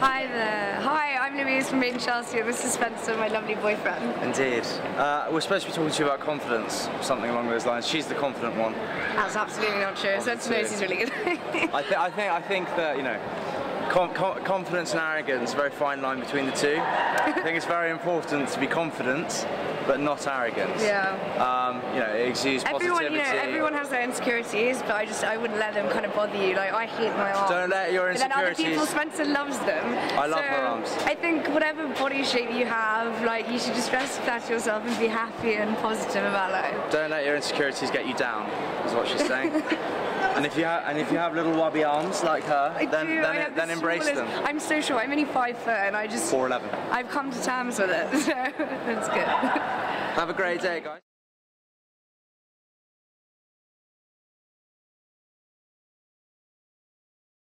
Hi there. Hi, I'm Louise from Made in Chelsea and this is Spencer, my lovely boyfriend. Indeed. Uh, we're supposed to be talking to you about confidence, something along those lines. She's the confident one. That's absolutely not true. Spencer knows he's really good. I, th- I think I think that you know. Confidence and arrogance, a very fine line between the two. I think it's very important to be confident, but not arrogant. Yeah. Um, you know, it exudes Everyone, positivity. you know, everyone has their insecurities, but I just I wouldn't let them kind of bother you. Like I hate my arms. Don't let your But then other people, Spencer loves them. I love so her arms. I think whatever body shape you have, like you should just respect yourself and be happy and positive about life. Don't let your insecurities get you down, is what she's saying. and if you have and if you have little wubby arms like her, I then do. I then, the embrace smallest- them. I'm so short. I'm only five foot, and I just Four eleven. I've come to terms with it. So it's good. Have a great day, guys.